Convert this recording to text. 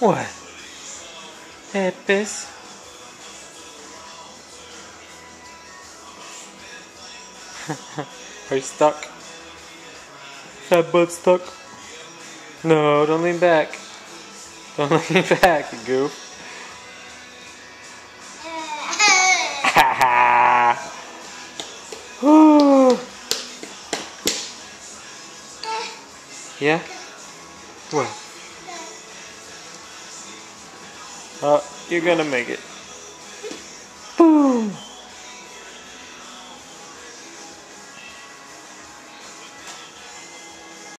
What? Pepes? Are you stuck? That butt stuck? No, don't lean back. Don't lean back, goof. yeah? What? Uh, you're gonna make it.